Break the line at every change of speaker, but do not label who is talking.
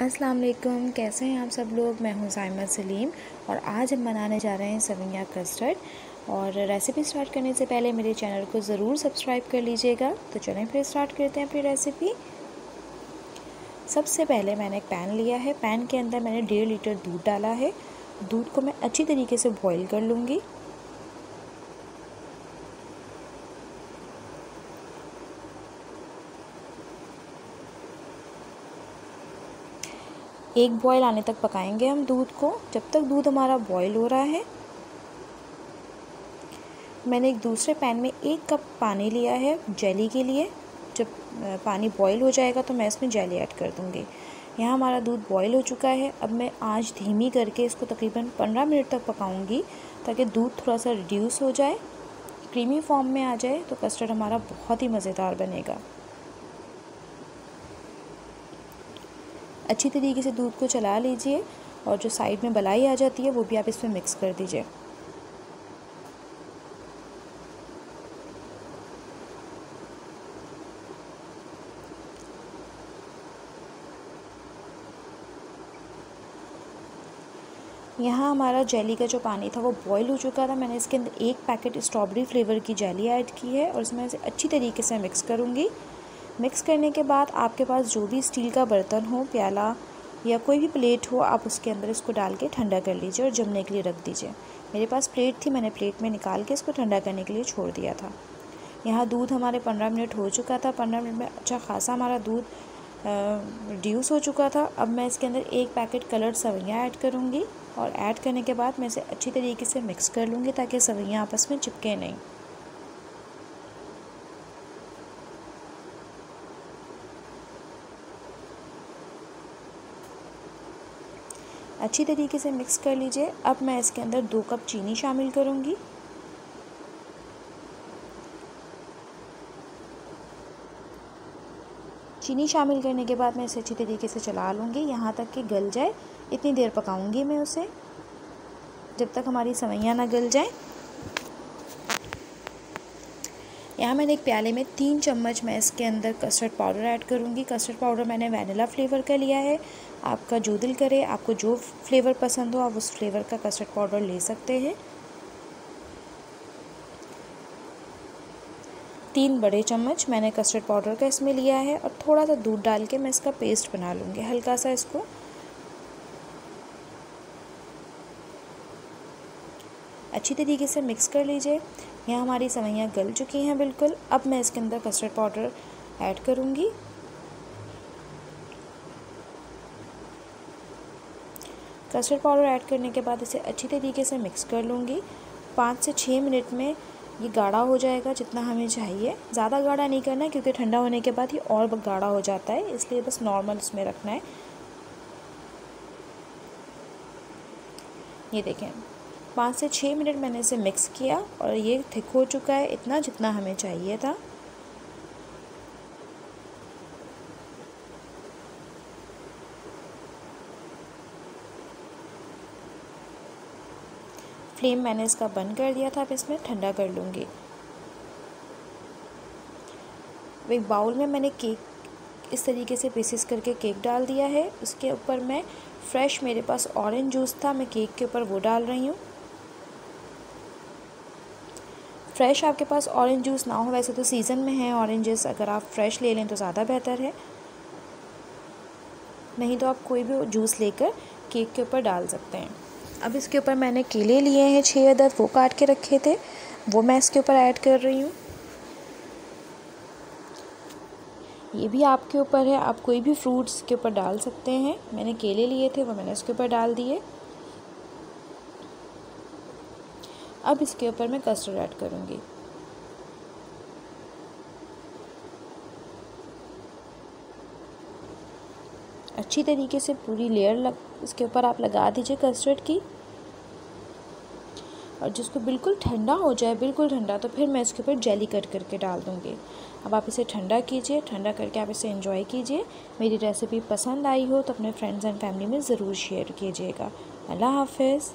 अस्सलाम वालेकुम कैसे हैं आप सब लोग? मैं हूँ साइमा सलीम और आज हम बनाने जा रहे हैं सविया कस्टर्ड। और रेसिपी स्टार्ट करने से पहले मेरे चैनल को ज़रूर सब्सक्राइब कर लीजिएगा। तो चलें फिर स्टार्ट करते हैं अपनी रेसिपी। सबसे पहले मैंने एक पैन लिया है। पैन के अंदर मैंने डेढ़ लीटर दूध डाला है। दूध को मैं अच्छी तरीके से बॉईल कर लूँगी। एक बॉयल आने तक पकाएँगे हम दूध को। जब तक दूध हमारा बॉयल हो रहा है, मैंने एक दूसरे पैन में एक कप पानी लिया है जेली के लिए। जब पानी बॉयल हो जाएगा तो मैं इसमें जेली ऐड कर दूँगी। यहाँ हमारा दूध बॉयल हो चुका है। अब मैं आँच धीमी करके इसको तकरीबन पंद्रह मिनट तक पकाऊँगी ताकि दूध थोड़ा सा रिड्यूस हो जाए क्रीमी फॉर्म में आ जाए तो कस्टर्ड हमारा बहुत ही मज़ेदार बनेगा। अच्छी तरीके से दूध को चला लीजिए और जो साइड में बलाई आ जाती है, वो भी आप इसमें मिक्स कर दीजिए। यहाँ हमारा जेली का जो पानी था, वो बॉईल हो चुका था। मैंने इसके अंदर एक पैकेट स्ट्रॉबेरी फ्लेवर की जेली ऐड की है और इसमें इसे अच्छी तरीके से मिक्स करूँगी। मिक्स करने के बाद आपके पास जो भी स्टील का बर्तन हो, प्याला या कोई भी प्लेट हो, आप उसके अंदर इसको डाल के ठंडा कर लीजिए और जमने के लिए रख दीजिए। मेरे पास प्लेट थी, मैंने प्लेट में निकाल के इसको ठंडा करने के लिए छोड़ दिया था। यहाँ दूध हमारे पंद्रह मिनट हो चुका था, पंद्रह मिनट में अच्छा खासा हमारा दूध रिड्यूस हो चुका था। अब मैं इसके अंदर एक पैकेट कलर्ड सवैयाँ ऐड करूँगी और ऐड करने के बाद मैं इसे अच्छी तरीके से मिक्स कर लूँगी ताकि सवैयाँ आपस में चिपके नहीं। अच्छी तरीके से मिक्स कर लीजिए। अब मैं इसके अंदर दो कप चीनी शामिल करूँगी। चीनी शामिल करने के बाद मैं इसे अच्छी तरीके से चला लूँगी। यहाँ तक कि गल जाए। इतनी देर पकाऊँगी मैं उसे, जब तक हमारी सवैयाँ ना गल जाए। यहाँ मैंने एक प्याले में तीन चम्मच मैं इसके अंदर कस्टर्ड पाउडर ऐड करूँगी। कस्टर्ड पाउडर मैंने वैनिला फ्लेवर का लिया है। आपका जो दिल करे, आपको जो फ्लेवर पसंद हो, आप उस फ्लेवर का कस्टर्ड पाउडर ले सकते हैं। तीन बड़े चम्मच मैंने कस्टर्ड पाउडर का इसमें लिया है और थोड़ा सा दूध डाल के मैं इसका पेस्ट बना लूँगी हल्का सा इसको। अच्छी तरीके से मिक्स कर लीजिए। यहाँ हमारी सवैयाँ गल चुकी हैं बिल्कुल। अब मैं इसके अंदर कस्टर्ड पाउडर ऐड करूँगी। कस्टर्ड पाउडर ऐड करने के बाद इसे अच्छी तरीके से मिक्स कर लूँगी। पाँच से छः मिनट में ये गाढ़ा हो जाएगा जितना हमें चाहिए। ज़्यादा गाढ़ा नहीं करना है क्योंकि ठंडा होने के बाद ये और गाढ़ा हो जाता है, इसलिए बस नॉर्मल इसमें रखना है। ये देखें। पाँच से छः मिनट मैंने इसे मिक्स किया और ये थिक हो चुका है, इतना जितना हमें चाहिए था। फ्लेम मैंने इसका बंद कर दिया था, अब इसमें ठंडा कर लूँगी। एक बाउल में मैंने केक इस तरीके से पीसेस करके केक डाल दिया है। उसके ऊपर मैं फ्रेश मेरे पास ऑरेंज जूस था, मैं केक के ऊपर वो डाल रही हूँ। फ्रेश आपके पास ऑरेंज जूस ना हो, वैसे तो सीज़न में है ऑरेंजेस अगर आप फ्रेश ले लें तो ज़्यादा बेहतर है। नहीं तो आप कोई भी जूस लेकर केक के ऊपर डाल सकते हैं। अब इसके ऊपर मैंने केले लिए हैं छः अदद, वो काट के रखे थे। वो मैं इसके ऊपर ऐड कर रही हूँ। ये भी आपके ऊपर है, आप कोई भी फ्रूट्स के ऊपर डाल सकते हैं। मैंने केले लिए थे, वो मैंने इसके ऊपर डाल दिए। अब इसके ऊपर मैं कस्टर्ड ऐड करूँगी। अच्छी तरीके से पूरी लेयर लग, इसके ऊपर आप लगा दीजिए कस्टर्ड की। और जिसको बिल्कुल ठंडा हो जाए, बिल्कुल ठंडा तो फिर मैं इसके ऊपर जेली कट करके डाल दूँगी। अब आप इसे ठंडा कीजिए, ठंडा करके आप इसे एंजॉय कीजिए। मेरी रेसिपी पसंद आई हो तो अपने फ्रेंड्स एंड फैमिली में ज़रूर शेयर कीजिएगा। अल्लाह हाफिज़।